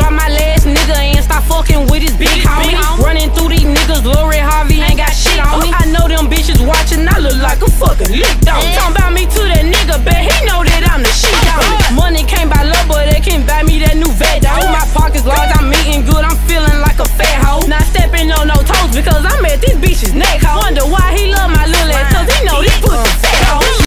Drop my last nigga and stop fucking with his big homie. Running through these niggas, Lori Harvey ain't got shit on me. I know them bitches watching, I look like a fucking lick dog. Talking about me to that nigga, bet he know that I'm the shit on me. Money came by love, but they can't buy me that new vet dog. My pockets large, I'm eating good, I'm feeling like a fat hoe. Not stepping on no toes because I'm at this bitch's neck hoe.